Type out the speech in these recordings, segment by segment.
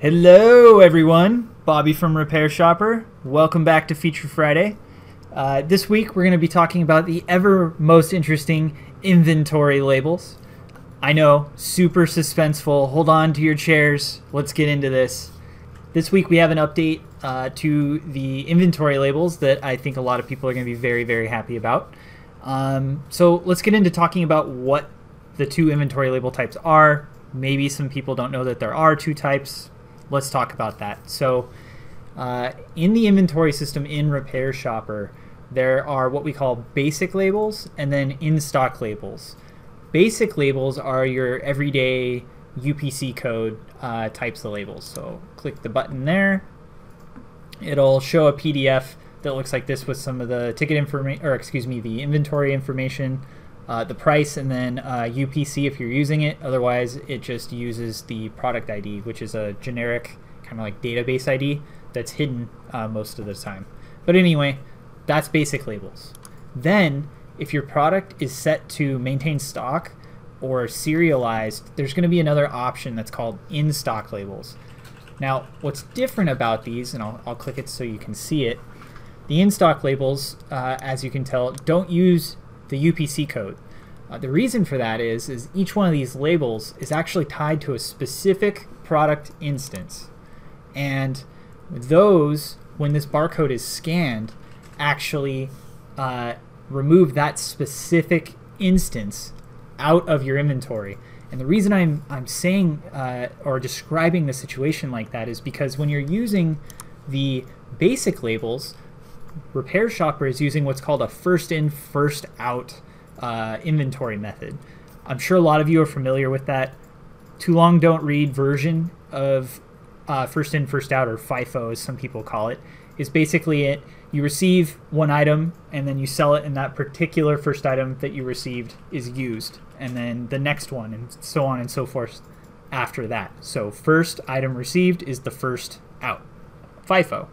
Hello, everyone. Bobby from RepairShopr. Welcome back to Feature Friday. Uh, this week, we're going to be talking about the ever most interesting inventory labels. I know, super suspenseful. Hold on to your chairs. Let's get into this. This week, we have an update uh, to the inventory labels that I think a lot of people are going to be very, very happy about. Um, so, let's get into talking about what the two inventory label types are. Maybe some people don't know that there are two types. Let's talk about that. So, uh, in the inventory system in RepairShopr, there are what we call basic labels and then in stock labels. Basic labels are your everyday UPC code uh, types of labels. So, click the button there. It'll show a PDF that looks like this with some of the ticket information, or excuse me, the inventory information, uh, the price, and then uh, UPC if you're using it. Otherwise, it just uses the product ID, which is a generic kind of like database ID that's hidden uh, most of the time. But anyway, that's basic labels. Then, if your product is set to maintain stock or serialized, there's going to be another option that's called in stock labels. Now, what's different about these, and I'll, I'll click it so you can see it, the in stock labels, uh, as you can tell, don't use the UPC code. Uh, the reason for that is, is each one of these labels is actually tied to a specific product instance. And those, when this barcode is scanned, actually uh, remove that specific instance out of your inventory. And the reason I'm, I'm saying uh, or describing the situation like that is because when you're using the basic labels, RepairShopr is using what's called a first in, first out uh, inventory method. I'm sure a lot of you are familiar with that. Too long don't read version of uh, first in, first out, or FIFO as some people call it, is basically it. You receive one item and then you sell it, and that particular first item that you received is used, and then the next one, and so on and so forth after that. So, first item received is the first out. FIFO.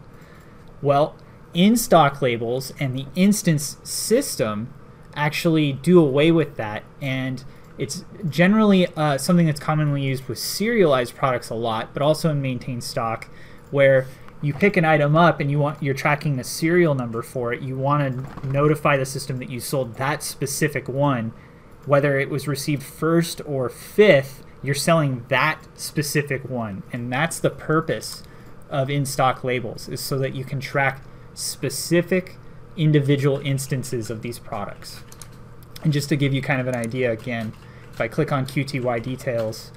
Well, in stock labels and the instance system actually do away with that. And it's generally uh, something that's commonly used with serialized products a lot but also in maintained stock where you pick an item up and you want you're tracking the serial number for it. You want to notify the system that you sold that specific one. Whether it was received first or fifth you're selling that specific one. And that's the purpose of in stock labels is so that you can track specific individual instances of these products. And just to give you kind of an idea again, if I click on QTY details,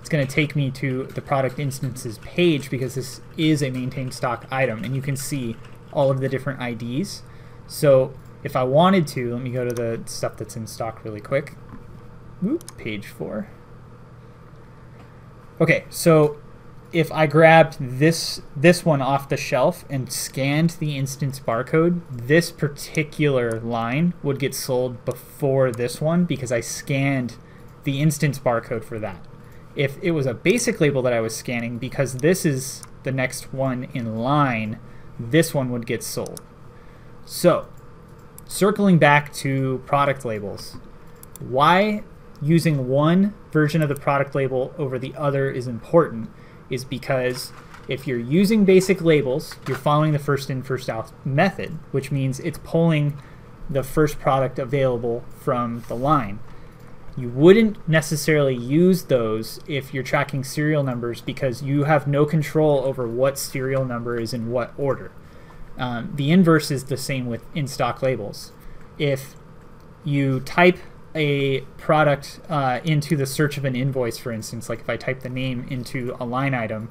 it's going to take me to the product instances page because this is a maintained stock item and you can see all of the different IDs. So if I wanted to, let me go to the stuff that's in stock really quick. Whoop, page four. Okay, so if I grabbed this this one off the shelf and scanned the instance barcode, this particular line would get sold before this one because I scanned the instance barcode for that. If it was a basic label that I was scanning, because this is the next one in line, this one would get sold. So, circling back to product labels, why using one version of the product label over the other is important is because if you're using basic labels, you're following the first in, first out method, which means it's pulling the first product available from the line. You wouldn't necessarily use those if you're tracking serial numbers because you have no control over what serial number is in what order. Um, the inverse is the same with in stock labels. If you type a product uh, into the search of an invoice, for instance, like if I type the name into a line item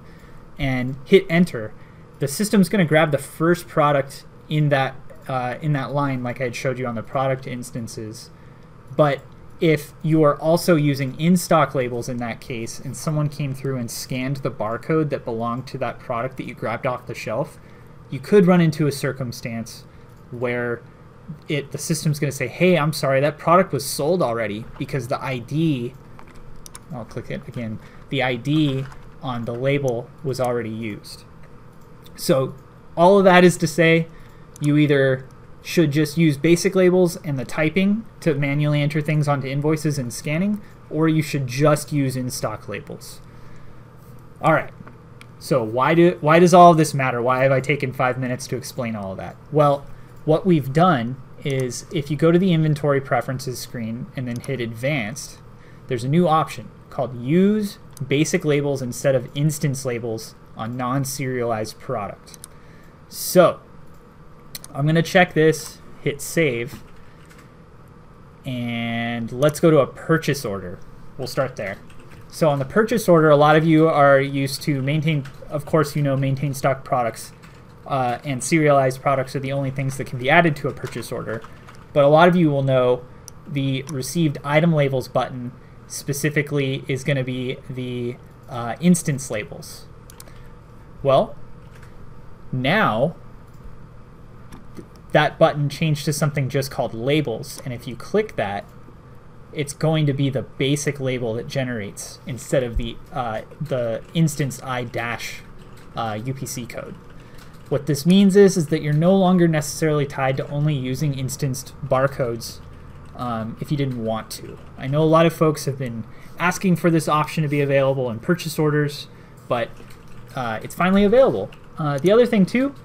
and hit enter, the system's going to grab the first product in that uh, in that line, like I had showed you on the product instances. But if you are also using in-stock labels in that case, and someone came through and scanned the barcode that belonged to that product that you grabbed off the shelf, you could run into a circumstance where it the system's going to say, "Hey, I'm sorry, that product was sold already because the ID." I'll click it again. The ID on the label was already used. So, all of that is to say, you either should just use basic labels and the typing to manually enter things onto invoices and scanning, or you should just use in stock labels. All right. So why do why does all of this matter? Why have I taken five minutes to explain all of that? Well, what we've done is if you go to the inventory preferences screen and then hit advanced, there's a new option called use basic labels instead of instance labels on non-serialized product. So I'm gonna check this, hit save, and let's go to a purchase order. We'll start there. So on the purchase order, a lot of you are used to maintain, of course, you know, maintain stock products uh, and serialized products are the only things that can be added to a purchase order. But a lot of you will know the received item labels button specifically is going to be the uh, instance labels. Well, now that button changed to something just called labels, and if you click that, it's going to be the basic label that generates instead of the uh, the instance i dash uh, UPC code. What this means is is that you're no longer necessarily tied to only using instanced barcodes um, if you didn't want to. I know a lot of folks have been asking for this option to be available in purchase orders, but uh, it's finally available. Uh, the other thing too,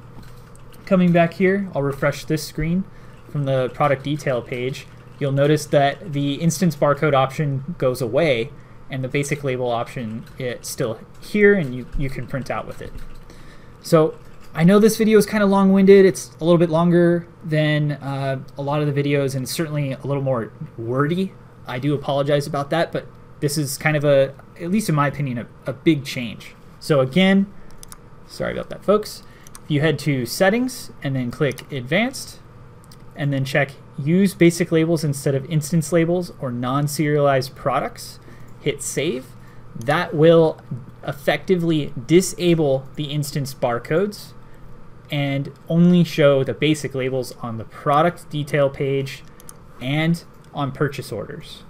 coming back here, I'll refresh this screen from the product detail page you'll notice that the instance barcode option goes away and the basic label option is still here and you, you can print out with it. So I know this video is kind of long-winded. It's a little bit longer than uh, a lot of the videos and certainly a little more wordy. I do apologize about that, but this is kind of a, at least in my opinion, a, a big change. So again, sorry about that, folks. If you head to Settings and then click Advanced, and then check use basic labels instead of instance labels or non-serialized products, hit save. That will effectively disable the instance barcodes and only show the basic labels on the product detail page and on purchase orders.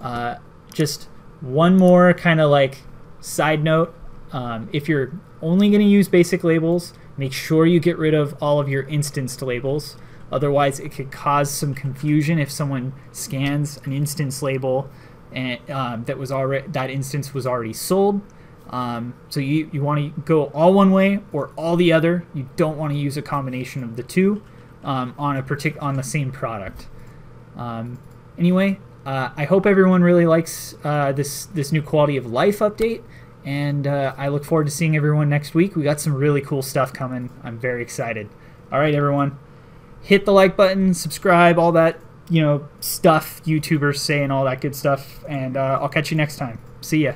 Uh, just one more kind of like side note um, if you're only going to use basic labels, make sure you get rid of all of your instanced labels. Otherwise, it could cause some confusion if someone scans an instance label and um, that was already that instance was already sold. Um, so you, you want to go all one way or all the other. You don't want to use a combination of the two um, on a partic- on the same product. Um, anyway, uh, I hope everyone really likes uh, this this new quality of life update, and uh, I look forward to seeing everyone next week. We got some really cool stuff coming. I'm very excited. All right, everyone hit the like button, subscribe, all that, you know, stuff YouTubers say and all that good stuff. And uh, I'll catch you next time. See ya.